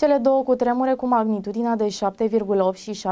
Cele două cutremure cu magnitudinea de 7,8 și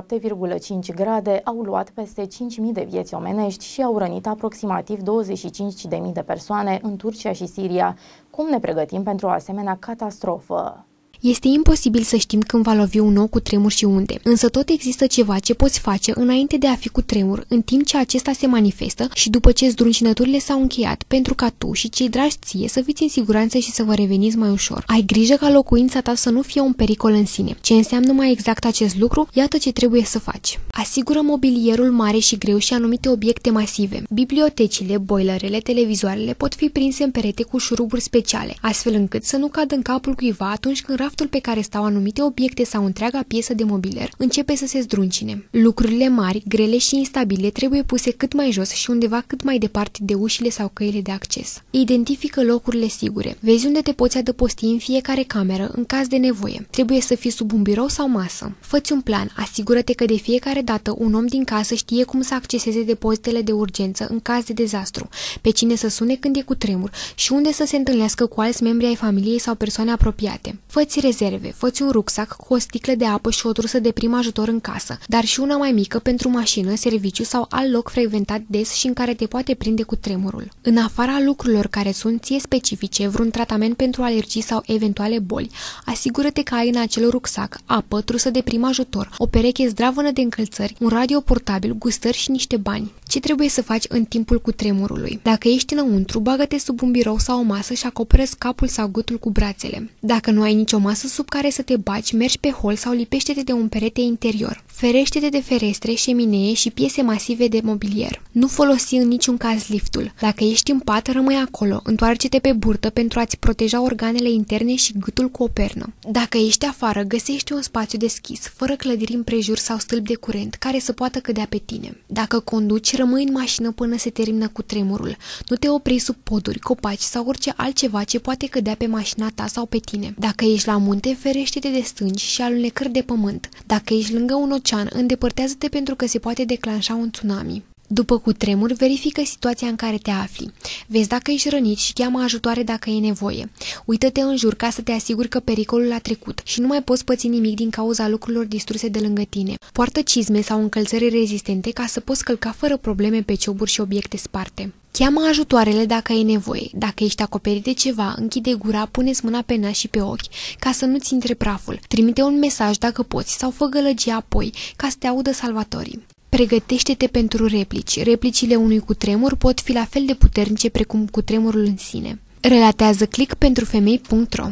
7,5 grade au luat peste 5.000 de vieți omenești și au rănit aproximativ 25.000 de persoane în Turcia și Siria. Cum ne pregătim pentru o asemenea catastrofă? Este imposibil să știm când va lovi un nou cu tremur și unde, însă tot există ceva ce poți face înainte de a fi cu tremur, în timp ce acesta se manifestă și după ce zdruncinăturile s-au încheiat, pentru ca tu și cei dragi ție să fiți în siguranță și să vă reveniți mai ușor. Ai grijă ca locuința ta să nu fie un pericol în sine. Ce înseamnă mai exact acest lucru? Iată ce trebuie să faci. Asigură mobilierul mare și greu și anumite obiecte masive. Bibliotecile, boilerele, televizoarele pot fi prinse în perete cu șuruburi speciale, astfel încât să nu cadă în capul cuiva atunci când raftul pe care stau anumite obiecte sau întreaga piesă de mobilier începe să se zdruncine. Lucrurile mari, grele și instabile trebuie puse cât mai jos și undeva cât mai departe de ușile sau căile de acces. Identifică locurile sigure. Vezi unde te poți adăposti în fiecare cameră în caz de nevoie. Trebuie să fii sub un birou sau masă. Făți un plan. Asigură-te că de fiecare dată un om din casă știe cum să acceseze depozitele de urgență în caz de dezastru, pe cine să sune când e cu tremur și unde să se întâlnească cu alți membri ai familiei sau persoane apropiate. Făți rezerve, făți un rucsac cu o sticlă de apă și o trusă de prim ajutor în casă, dar și una mai mică pentru mașină, serviciu sau alt loc frecventat des și în care te poate prinde cu tremurul. În afara lucrurilor care sunt ție specifice, vreun tratament pentru alergii sau eventuale boli, asigură-te că ai în acel rucsac apă, trusă de prim ajutor, o pereche zdravănă de încălțări, un radio portabil, gustări și niște bani. Ce trebuie să faci în timpul cu tremurului? Dacă ești înăuntru, bagă-te sub un birou sau o masă și acoperă capul sau gâtul cu brațele. Dacă nu ai nicio masă sub care să te baci, mergi pe hol sau lipește-te de un perete interior. Ferește-te de ferestre, șeminee și piese masive de mobilier. Nu folosi în niciun caz liftul. Dacă ești în pat, rămâi acolo. Întoarce-te pe burtă pentru a-ți proteja organele interne și gâtul cu o pernă. Dacă ești afară, găsește un spațiu deschis, fără clădiri împrejur sau stâlp de curent, care să poată cădea pe tine. Dacă conduci, rămâi în mașină până se termină cu tremurul. Nu te opri sub poduri, copaci sau orice altceva ce poate cădea pe mașina ta sau pe tine. Dacă ești la munte, ferește-te de stânci și alunecări de pământ. Dacă ești lângă un ocean, îndepărtează-te pentru că se poate declanșa un tsunami. După cutremur, verifică situația în care te afli. Vezi dacă ești rănit și cheamă ajutoare dacă e nevoie. Uită-te în jur ca să te asiguri că pericolul a trecut și nu mai poți păți nimic din cauza lucrurilor distruse de lângă tine. Poartă cizme sau încălțări rezistente ca să poți călca fără probleme pe cioburi și obiecte sparte. Cheamă ajutoarele dacă e nevoie. Dacă ești acoperit de ceva, închide gura, pune mâna pe nas și pe ochi ca să nu-ți intre praful. Trimite un mesaj dacă poți sau fă gălăgie apoi ca să te audă salvatorii. Pregătește-te pentru replici. Replicile unui cutremur pot fi la fel de puternice precum cutremurul în sine. Relatează click pentru femei.ro